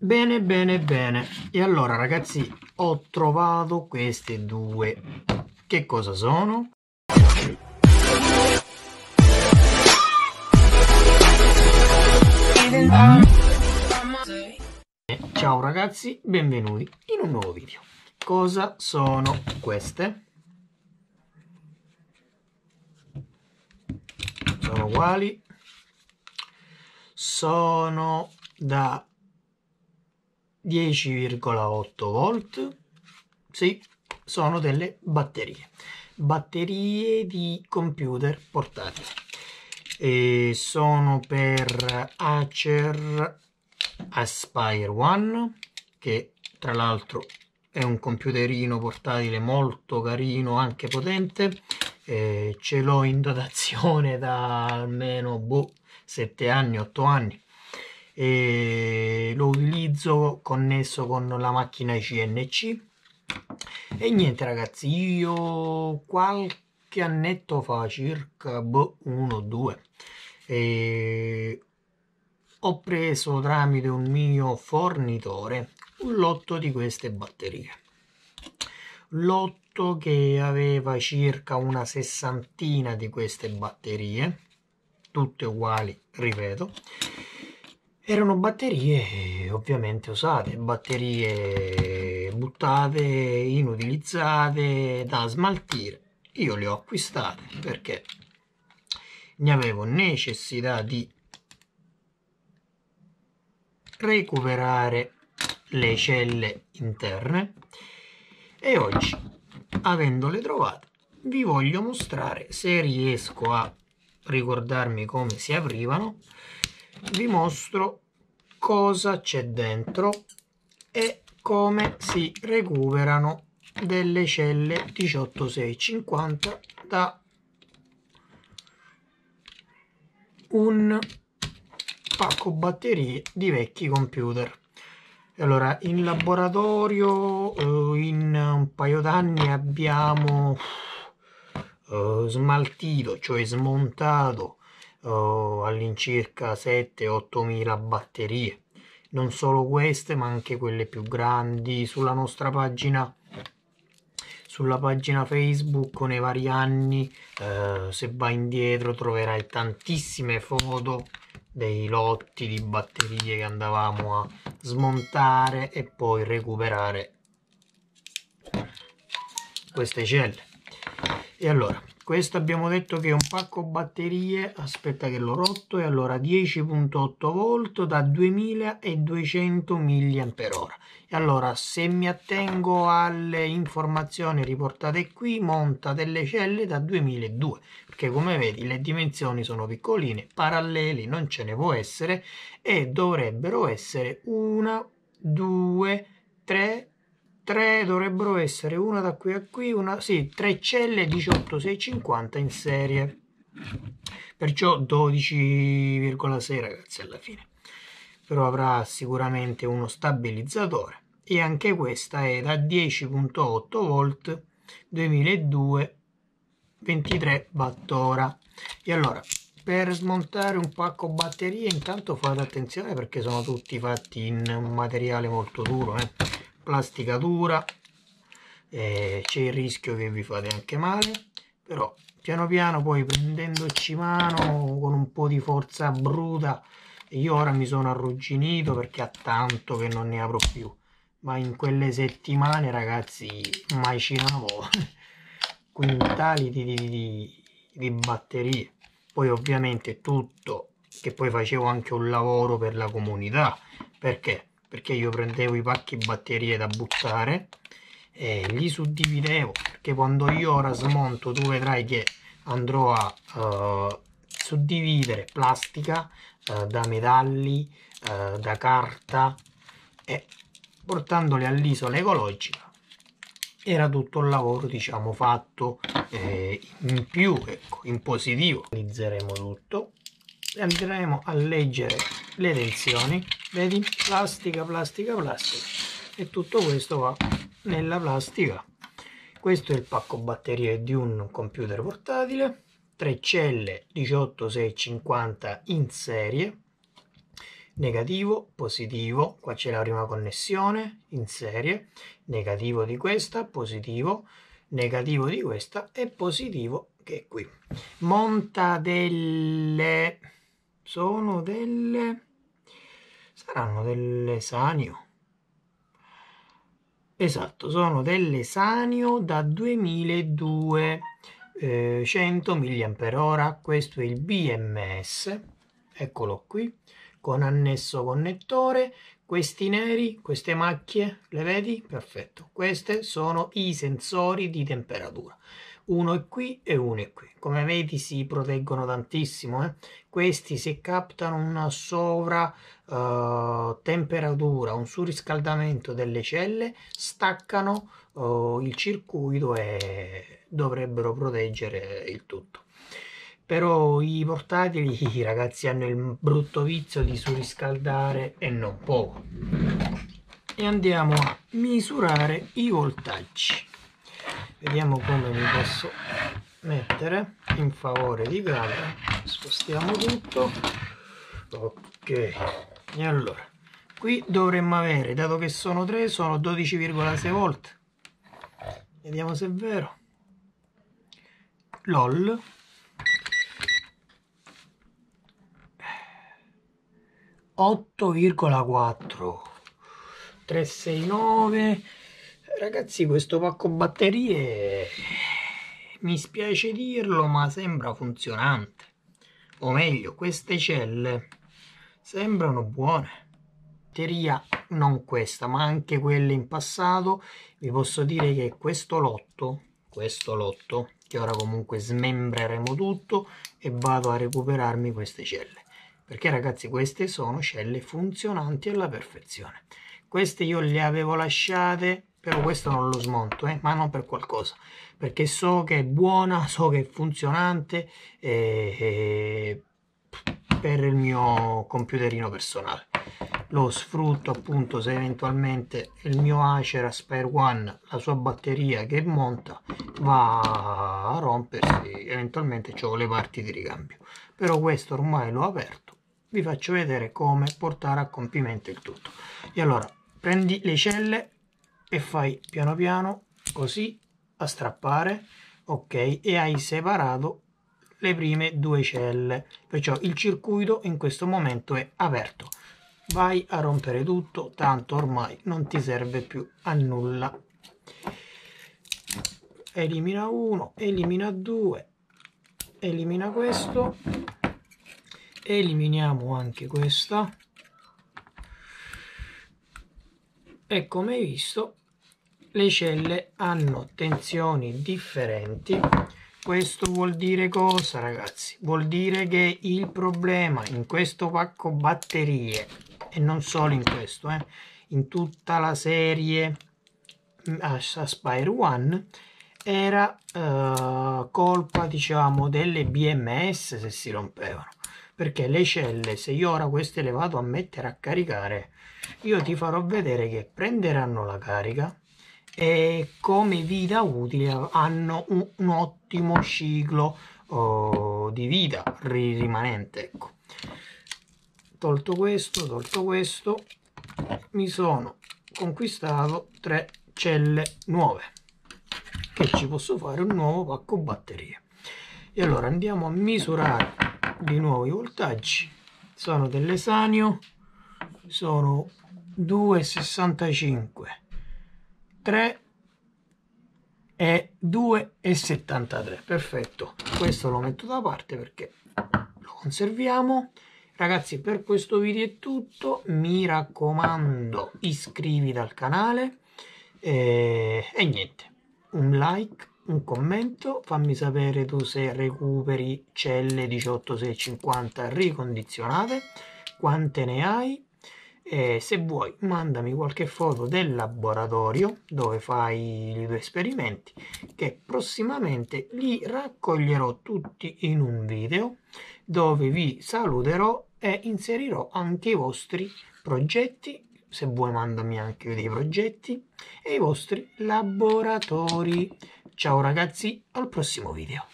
Bene, bene, bene. E allora ragazzi, ho trovato queste due. Che cosa sono? Ciao ragazzi, benvenuti in un nuovo video. Cosa sono queste? Sono uguali. Sono da 10,8 volt. Sì, sono delle batterie. Batterie di computer portatili. E sono per Acer Aspire One, che tra l'altro è un computerino portatile molto carino, anche potente. Eh, ce l'ho in dotazione da almeno boh, 7 anni, 8 anni e lo utilizzo connesso con la macchina CNC e niente ragazzi io qualche annetto fa circa boh, 1 2 e ho preso tramite un mio fornitore un lotto di queste batterie. Lotto che aveva circa una sessantina di queste batterie tutte uguali ripeto erano batterie ovviamente usate, batterie buttate, inutilizzate, da smaltire. Io le ho acquistate perché ne avevo necessità di recuperare le celle interne e oggi avendole trovate vi voglio mostrare se riesco a ricordarmi come si aprivano vi mostro cosa c'è dentro e come si recuperano delle celle 18650 da un pacco batterie di vecchi computer. Allora in laboratorio eh, in un paio d'anni abbiamo uh, smaltito cioè smontato uh, all'incirca 7-8 mila batterie. Non solo queste ma anche quelle più grandi. Sulla nostra pagina sulla pagina facebook nei vari anni eh, se vai indietro troverai tantissime foto dei lotti di batterie che andavamo a smontare e poi recuperare. Queste celle. E allora questo abbiamo detto che è un pacco batterie aspetta che l'ho rotto e allora 10.8 volt da 2200 mAh e allora se mi attengo alle informazioni riportate qui monta delle celle da 2002 perché come vedi le dimensioni sono piccoline paralleli non ce ne può essere e dovrebbero essere una due tre 3 dovrebbero essere una da qui a qui, una, sì, 3 celle 18650 in serie. Perciò 12,6 ragazzi alla fine. Però avrà sicuramente uno stabilizzatore. E anche questa è da 10.8 volt 2002 23 watt E allora, per smontare un pacco batterie intanto fate attenzione perché sono tutti fatti in un materiale molto duro eh plastica dura eh, c'è il rischio che vi fate anche male però piano piano poi prendendoci mano con un po' di forza bruta io ora mi sono arrugginito perché ha tanto che non ne apro più. Ma in quelle settimane ragazzi macinavo quintali di, di, di, di batterie. Poi ovviamente tutto che poi facevo anche un lavoro per la comunità. Perché perché io prendevo i pacchi batterie da buttare e li suddividevo perché quando io ora smonto tu vedrai che andrò a uh, suddividere plastica uh, da metalli uh, da carta e portandoli all'isola ecologica. Era tutto il lavoro diciamo fatto eh, in più ecco in positivo. Utilizzeremo tutto andremo a leggere le tensioni vedi? Plastica plastica plastica. E tutto questo va nella plastica. Questo è il pacco batterie di un computer portatile. 3 celle 18650 in serie. Negativo, positivo, qua c'è la prima connessione in serie, negativo di questa, positivo, negativo di questa e positivo che è qui. Monta delle... sono delle... saranno delle Sanio. Esatto, sono delle Sanio da 2002 eh, 100 mAh, questo è il BMS, eccolo qui, con annesso connettore, questi neri, queste macchie, le vedi? Perfetto, queste sono i sensori di temperatura uno è qui e uno è qui. Come vedi si proteggono tantissimo eh? questi se captano una sovra uh, temperatura un surriscaldamento delle celle staccano uh, il circuito e dovrebbero proteggere il tutto. Però i portatili ragazzi hanno il brutto vizio di surriscaldare e non poco. E andiamo a misurare i voltaggi vediamo come mi posso mettere in favore di camera spostiamo tutto. Ok. E allora qui dovremmo avere dato che sono 3 sono 12,6 volt vediamo se è vero. Lol. 8,4 369 ragazzi questo pacco batterie mi spiace dirlo ma sembra funzionante. O meglio queste celle sembrano buone. Batteria non questa ma anche quelle in passato. Vi posso dire che questo lotto questo lotto che ora comunque smembreremo tutto e vado a recuperarmi queste celle. Perché ragazzi queste sono celle funzionanti alla perfezione. Queste io le avevo lasciate però questo non lo smonto eh, ma non per qualcosa. Perché so che è buona so che è funzionante e, e per il mio computerino personale. Lo sfrutto appunto se eventualmente il mio Acer Aspire One la sua batteria che monta va a rompersi eventualmente ho le parti di ricambio. Però questo ormai l'ho aperto vi faccio vedere come portare a compimento il tutto. E allora prendi le celle e fai piano piano così a strappare ok e hai separato le prime due celle. Perciò il circuito in questo momento è aperto. Vai a rompere tutto tanto ormai non ti serve più a nulla. Elimina uno elimina due elimina questo. Eliminiamo anche questa. E come hai visto le celle hanno tensioni differenti. Questo vuol dire cosa ragazzi? Vuol dire che il problema in questo pacco batterie e non solo in questo eh, in tutta la serie Aspire One era uh, colpa diciamo delle BMS se si rompevano. Perché le celle se io ora queste le vado a mettere a caricare io ti farò vedere che prenderanno la carica e come vita utile hanno un, un ottimo ciclo oh, di vita rimanente ecco. Tolto questo tolto questo mi sono conquistato tre celle nuove. Che ci posso fare? Un nuovo pacco batterie. E allora andiamo a misurare di nuovo i voltaggi. Sono delle Sanio sono 2,65 3 e 2,73 perfetto. Questo lo metto da parte perché lo conserviamo. Ragazzi per questo video è tutto. Mi raccomando iscriviti al canale e, e niente. Un like un commento, fammi sapere tu se recuperi celle 18650 ricondizionate, quante ne hai e se vuoi mandami qualche foto del laboratorio dove fai i tuoi esperimenti che prossimamente li raccoglierò tutti in un video dove vi saluterò e inserirò anche i vostri progetti se vuoi mandami anche dei progetti e i vostri laboratori Ciao ragazzi, al prossimo video.